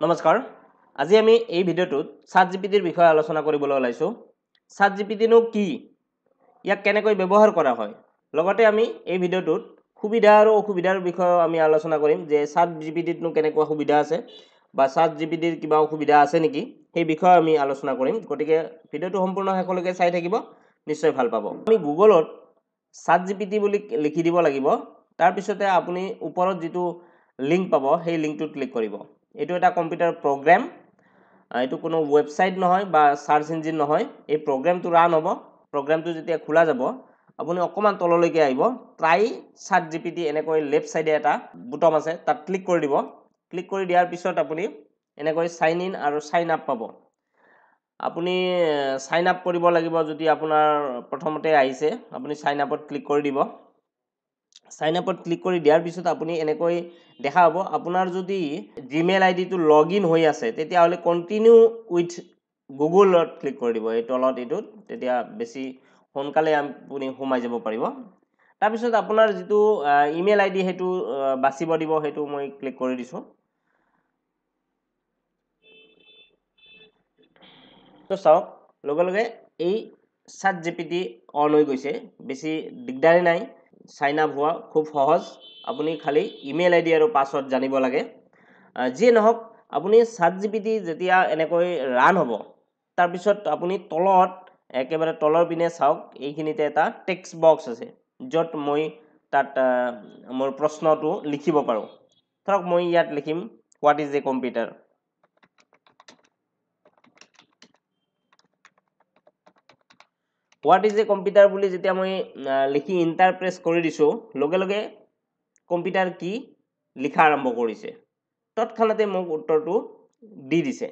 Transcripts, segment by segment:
নমস্কাৰ। আজি আমি এই ভিডিঅ'টোত চাট জি পি টিৰ বিষয়ে আলোচনা কৰিবলৈ ওলাইছোঁ। চাট জি পি টিনো কি? ইয়াক কেনেকৈ ব্যৱহাৰ কৰা হয়? লগতে আমি এই ভিডিঅ'টোত সুবিধা আৰু অসুবিধাৰ বিষয়েও আমি আলোচনা কৰিম যে চাট জি পি টিতনো কেনেকুৱা সুবিধা আছে বা চাট জি পি টিৰ কিবা অসুবিধা আছে নেকি? সেই বিষয়ে আমি আলোচনা কৰিম। গতিকে ভিডিঅ'টো সম্পূৰ্ণ শেষলৈকে চাই থাকিব নিশ্চয় ভাল পাব। আমি গুগলত চাট জি পি টি বুলি লিখি দিব লাগিব। তাৰপিছতে আপুনি ওপৰত যিটো লিংক পাব সেই লিংকটোত ক্লিক কৰিব। এইটো এটা কম্পিউটাৰ প্ৰগ্ৰেম। এইটো কোনো ৱেবছাইট নহয় বা চাৰ্চ ইঞ্জিন নহয়। এই প্ৰগ্ৰেমটো ৰান হ'ব। প্ৰগ্ৰেমটো যেতিয়া খোলা যাব আপুনি অকণমান তললৈকে আহিব। Try chat G P T এনেকৈ লেফ্ট ছাইডে এটা বুটম আছে তাত ক্লিক কৰি দিব। ক্লিক কৰি দিয়াৰ পিছত আপুনি এনেকৈ চাইন ইন আৰু চাইন আপ পাব। আপুনি চাইন আপ কৰিব লাগিব যদি আপোনাৰ প্ৰথমতে আহিছে। আপুনি চাইন আপত ক্লিক কৰি দিব। চাইন আপত ক্লিক কৰি দিয়াৰ পিছত আপুনি এনেকৈ দেখা হ'ব। আপোনাৰ যদি জিমেইল আই ডিটো লগ ইন হৈ আছে তেতিয়াহ'লে কণ্টিনিউ উইথ গুগলত ক্লিক কৰি দিব। এই তলত এইটোত তেতিয়া বেছি সোনকালে আপুনি সোমাই যাব পাৰিব। তাৰপিছত আপোনাৰ যিটো ইমেইল আই ডি সেইটো বাচিব দিব সেইটো মই ক্লিক কৰি দিছোঁ। চাওক লগে লগে এই chat G P T on হৈ গৈছে। বেছি দিগদাৰী নাই। চাইন আপ হোৱা খুব সহজ। আপুনি খালি ইমেইল আই ডি আৰু পাছৱৰ্ড জানিব লাগে। যিয়ে নহওক আপুনি চাট জি পি টি যেতিয়া এনেকৈ ৰান হ'ব তাৰপিছত আপুনি তলত একেবাৰে তলৰ পিনে চাওক এইখিনিতে এটা টেক্সট বক্স আছে য'ত মই তাত মোৰ প্ৰশ্নটো লিখিব পাৰোঁ। ধৰক মই ইয়াত লিখিম what is a computer what is a computer বুলি যেতিয়া মই লিখি ইণ্টাৰ প্ৰেছ কৰি দিছোঁ লগে লগে কম্পিউটাৰ কি লিখা আৰম্ভ কৰিছে। তৎক্ষণাতে মোক উত্তৰটো দি দিছে।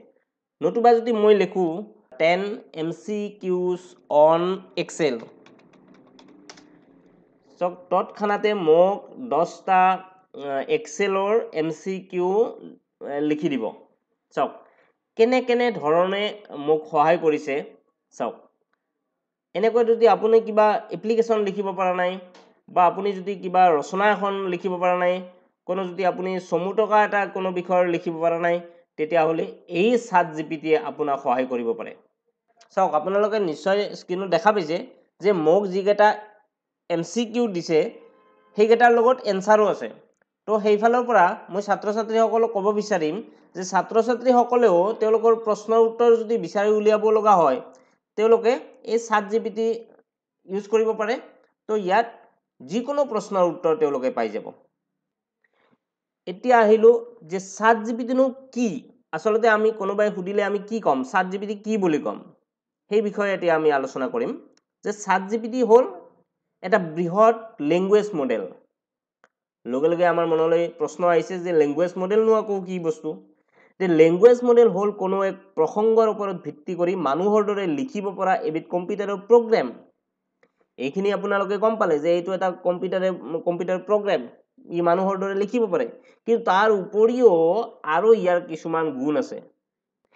নতুবা যদি মই লিখোঁ ten M C Qs on Excel চাওক তৎক্ষণাতে মোক দহটা এক্সেলৰ এম চি কিউ লিখি দিব। চাওক কেনে কেনে ধৰণে মোক সহায় কৰিছে। চাওক এনেকৈ যদি আপুনি কিবা এপ্লিকেশ্যন লিখিব পৰা নাই বা আপুনি যদি কিবা ৰচনা এখন লিখিব পৰা নাই কোনো যদি আপুনি চমু টকা এটা কোনো বিষয়ৰ লিখিব পৰা নাই তেতিয়াহ'লে এই চাট জি পি টিয়ে আপোনাক সহায় কৰিব পাৰে। চাওক আপোনালোকে নিশ্চয় স্ক্ৰীণত দেখা পাইছে যে মোক যিকেইটা এম চি কিউ দিছে সেইকেইটাৰ লগত এনচাৰো আছে। তো সেইফালৰ পৰা মই ছাত্ৰ ছাত্ৰীসকলক ক'ব বিচাৰিম যে ছাত্ৰ ছাত্ৰীসকলেও তেওঁলোকৰ প্ৰশ্নৰ উত্তৰ যদি বিচাৰি উলিয়াব লগা হয় তেওঁলোকে এই chat G P T use কৰিব পাৰে। তো ইয়াত যিকোনো প্ৰশ্নৰ উত্তৰ তেওঁলোকে পাই যাব। এতিয়া আহিলোঁ যে চাট জি পি টিনো কি? আচলতে আমি কোনোবাই সুধিলে আমি কি ক'ম? চাট জি পি টি কি বুলি ক'ম? সেই বিষয়ে এতিয়া আমি আলোচনা কৰিম। যে চাট জি পি টি হ'ল এটা বৃহৎ লেংগুৱেজ মডেল লগে লগে আমাৰ মনলৈ প্ৰশ্ন আহিছে যে লেংগুৱেজ মডেলনো আকৌ কি বস্তু? যে লেংগুৱেজ মডেল হ'ল কোনো এক প্ৰসংগৰ ওপৰত ভিত্তি কৰি মানুহৰ দৰে লিখিব পৰা এবিধ কম্পিউটাৰৰ প্ৰগ্ৰেম এইখিনি আপোনালোকে গম পালে যে এইটো এটা কম্পিউটাৰে কম্পিউটাৰ প্ৰগ্ৰেম ই মানুহৰ দৰে লিখিব পাৰে। কিন্তু তাৰ উপৰিও আৰু ইয়াৰ কিছুমান গুণ আছে।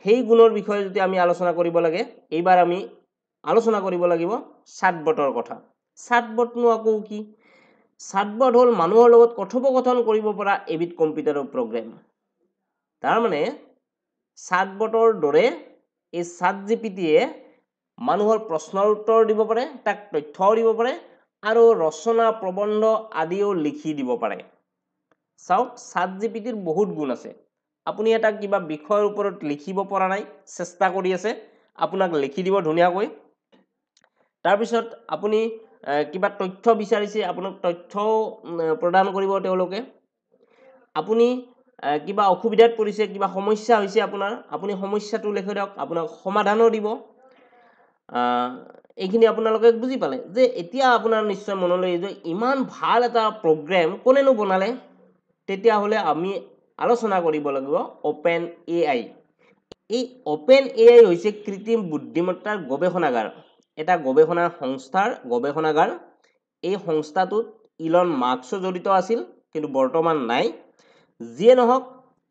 সেই গুণৰ বিষয়ে যদি আমি আলোচনা কৰিব লাগে এইবাৰ আমি আলোচনা কৰিব লাগিব চাটবটৰ কথা। চাটবটনো আকৌ কি? চাটবট হ'ল মানুহৰ লগত কথোপকথন কৰিব পৰা এবিধ কম্পিউটাৰৰ প্ৰগ্ৰেম তাৰমানে চাটবটৰ দৰে এই চাট জি পি টিয়ে মানুহৰ প্ৰশ্নৰ উত্তৰ দিব পাৰে তাক তথ্যও দিব পাৰে আৰু ৰচনা প্ৰবন্ধ আদিও লিখি দিব পাৰে। চাওক চাট জি পি টিৰ বহুত গুণ আছে। আপুনি এটা কিবা বিষয়ৰ ওপৰত লিখিব পৰা নাই চেষ্টা কৰি আছে আপোনাক লিখি দিব ধুনীয়াকৈ। তাৰপিছত আপুনি কিবা তথ্য বিচাৰিছে আপোনাক তথ্যও প্ৰদান কৰিব তেওঁলোকে। আপুনি কিবা অসুবিধাত পৰিছে কিবা সমস্যা হৈছে আপোনাৰ আপুনি সমস্যাটো লিখি দিয়ক আপোনাক সমাধানো দিব। এইখিনি আপোনালোকে বুজি পালে যে এতিয়া আপোনাৰ নিশ্চয় মনলৈ যে ইমান ভাল এটা প্ৰগ্ৰেম কোনেনো বনালে তেতিয়াহ'লে আমি আলোচনা কৰিব লাগিব অ'পেন এ আই এই অ'পেন এ আই হৈছে কৃত্ৰিম বুদ্ধিমত্তাৰ গৱেষণাগাৰ এটা গৱেষণা সংস্থাৰ গৱেষণাগাৰ। এই সংস্থাটোত ইলন মাৰ্কছো জড়িত আছিল কিন্তু বৰ্তমান নাই। যিয়ে নহওক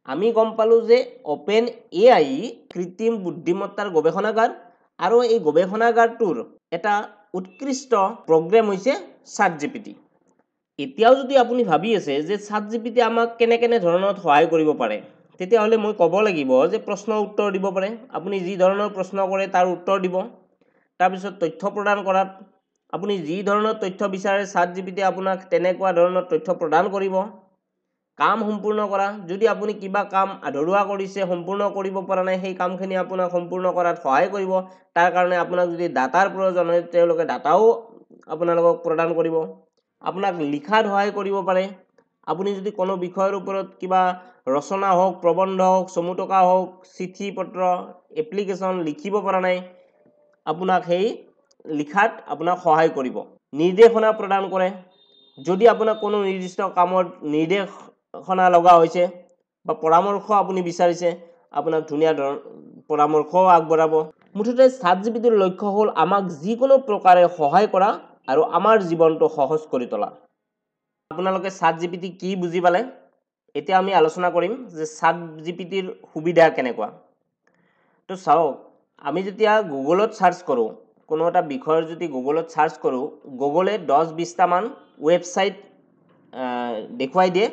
আমি গম পালোঁ যে অ'পেন এ আই কৃত্ৰিম বুদ্ধিমত্তাৰ গৱেষণাগাৰ আৰু এই গৱেষণাগাৰটোৰ এটা উৎকৃষ্ট প্ৰগ্ৰেম হৈছে চাট জি পি টি এতিয়াও যদি আপুনি ভাবি আছে যে চাট জি পি টি আমাক কেনে কেনে ধৰণত সহায় কৰিব পাৰে তেতিয়াহ'লে মই ক'ব লাগিব যে প্ৰশ্ন উত্তৰ দিব পাৰে। আপুনি যি ধৰণৰ প্ৰশ্ন কৰে তাৰ উত্তৰ দিব। তাৰপিছত তথ্য প্ৰদান কৰাত আপুনি যি ধৰণৰ তথ্য বিচাৰে চাট জি পি আপোনাক তেনেকুৱা ধৰণৰ তথ্য প্ৰদান কৰিব। কাম সম্পূৰ্ণ কৰা যদি আপুনি কিবা কাম আধৰুৱা কৰিছে সম্পূৰ্ণ কৰিব পৰা নাই সেই কামখিনি আপোনাক সম্পূৰ্ণ কৰাত সহায় কৰিব। তাৰ কাৰণে আপোনাক যদি ডাটাৰ প্ৰয়োজন হয় তেওঁলোকে ডাটাও আপোনালোকক প্ৰদান কৰিব। আপোনাক লিখাত সহায় কৰিব পাৰে। আপুনি যদি কোনো বিষয়ৰ ওপৰত কিবা ৰচনা হওক প্ৰবন্ধ হওক চমু টকা হওক চিঠি পত্ৰ এপ্লিকেশ্যন লিখিব পৰা নাই আপোনাক সেই লিখাত আপোনাক সহায় কৰিব। নিৰ্দেশনা প্ৰদান কৰে। যদি আপোনাক কোনো নিৰ্দিষ্ট কামত নিৰ্দেশনা লগা হৈছে বা পৰামৰ্শ আপুনি বিচাৰিছে আপোনাক ধুনীয়া ধৰণ পৰামৰ্শও আগবঢ়াব। মুঠতে চাট জি পি টিৰ লক্ষ্য হ'ল আমাক যিকোনো প্ৰকাৰে সহায় কৰা আৰু আমাৰ জীৱনটো সহজ কৰি তোলা। আপোনালোকে চাট জি পি টি কি বুজি পালে? এতিয়া আমি আলোচনা কৰিম যে চাট জি পি টিৰ সুবিধা কেনেকুৱা। তো চাওক আমি যেতিয়া গুগলত চাৰ্চ কৰোঁ কোনো এটা বিষয়ৰ যদি গুগলত চাৰ্চ কৰোঁ গুগলে দহ বিছটামান ৱেবছাইট দেখুৱাই দিয়ে।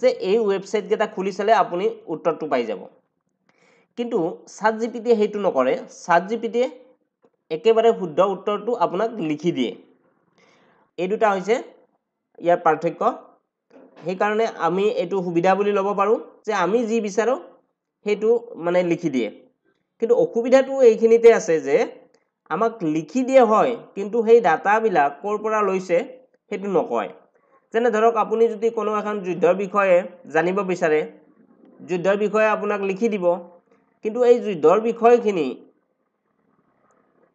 যে এই ৱেবছাইটকেইটা খুলি চালে আপুনি উত্তৰটো পাই যাব। কিন্তু চাট জি পি টিয়ে সেইটো নকৰে। চাট জি পি টিয়ে একেবাৰে শুদ্ধ উত্তৰটো আপোনাক লিখি দিয়ে। এই দুটা হৈছে ইয়াৰ পাৰ্থক্য। সেইকাৰণে আমি এইটো সুবিধা বুলি ল'ব পাৰোঁ যে আমি যি বিচাৰোঁ সেইটো মানে লিখি দিয়ে। কিন্তু অসুবিধাটো এইখিনিতে আছে যে আমাক লিখি দিয়ে হয় কিন্তু সেই ডাটাবিলাক ক'ৰ পৰা লৈছে সেইটো নকয়। যেনে ধৰক আপুনি যদি কোনো এখন যুদ্ধৰ বিষয়ে জানিব বিচাৰে যুদ্ধৰ বিষয়ে আপোনাক লিখি দিব কিন্তু এই যুদ্ধৰ বিষয়খিনি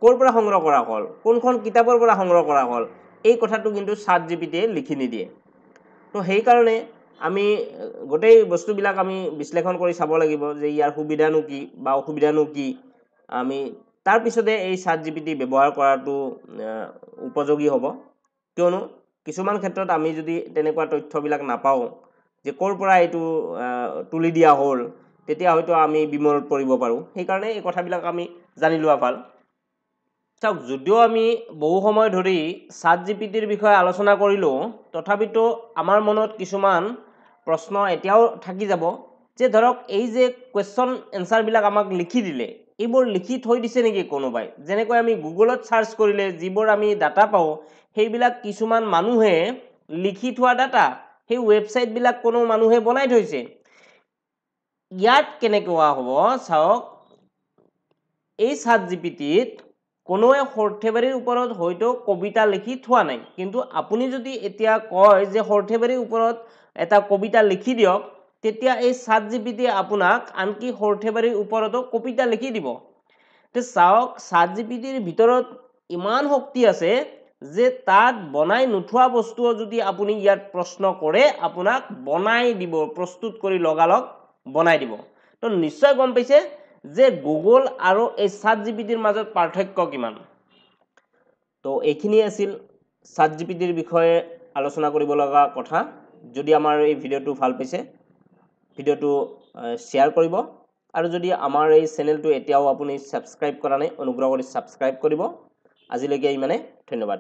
ক'ৰ পৰা সংগ্ৰহ কৰা হ'ল কোনখন কিতাপৰ পৰা সংগ্ৰহ কৰা হ'ল এই কথাটো কিন্তু চাট জি পি টিয়ে লিখি নিদিয়ে। তো সেইকাৰণে আমি গোটেই বস্তুবিলাক আমি বিশ্লেষণ কৰি চাব লাগিব যে ইয়াৰ সুবিধানো কি বা অসুবিধানো কি। আমি তাৰপিছতে এই চাট জি পি টি ব্যৱহাৰ কৰাটো উপযোগী হ'ব। কিয়নো কিছুমান ক্ষেত্ৰত আমি যদি তেনেকুৱা তথ্যবিলাক নাপাওঁ যে ক'ৰ পৰা এইটো তুলি দিয়া হ'ল তেতিয়া হয়তো আমি বিমলত পৰিব পাৰোঁ। সেইকাৰণে এই কথাবিলাক আমি জানি লোৱা ভাল। চাওক যদিও আমি বহু সময় ধৰি চাট জি পি টিৰ বিষয়ে আলোচনা কৰিলোঁ তথাপিতো আমাৰ মনত কিছুমান প্ৰশ্ন এতিয়াও থাকি যাব যে ধৰক এই যে কুৱেশ্যন এনচাৰবিলাক আমাক লিখি দিলে এইবোৰ লিখি থৈ দিছে নেকি কোনোবাই? যেনেকৈ আমি গুগলত চাৰ্চ কৰিলে যিবোৰ আমি ডাটা পাওঁ সেইবিলাক কিছুমান মানুহে লিখি থোৱা ডাটা সেই ৱেবছাইটবিলাক কোনো মানুহে বনাই থৈছে। ইয়াত কেনেকুৱা হ'ব? চাওক। এই চাট জি পি টিত কোনোৱে সৰ্থেবাৰীৰ ওপৰত হয়তো কবিতা লিখি থোৱা নাই। কিন্তু আপুনি যদি এতিয়া কয় যে সৰ্থেবাৰীৰ ওপৰত এটা কবিতা লিখি দিয়ক তেতিয়া এই চাট জি পি টিয়ে আপোনাক আনকি সৰ্থেবাৰীৰ ওপৰতো কবিতা লিখি দিব। চাওক চাট জি পি টিৰ ভিতৰত ইমান শক্তি আছে যে তাত বনাই নোথোৱা বস্তুও যদি আপুনি ইয়াত প্ৰশ্ন কৰে আপোনাক বনাই দিব প্ৰস্তুত কৰি লগালগ বনাই দিব। তো নিশ্চয় গম পাইছে যে গুগল আৰু এই চাট জি পি টিৰ মাজত পাৰ্থক্য কিমান। তো এইখিনি আছিল চাট জি পি টিৰ বিষয়ে আলোচনা কৰিব লগা কথা। যদি আমাৰ এই ভিডিঅ'টো ভাল পাইছে ভিডিঅ'টো শ্বেয়াৰ কৰিব। আৰু যদি আমাৰ এই চেনেলটো এতিয়াও আপুনি ছাবস্ক্ৰাইব কৰা নাই অনুগ্ৰহ কৰি ছাবস্ক্ৰাইব কৰিব। আজিলৈকে ইমানে ধন্যবাদ।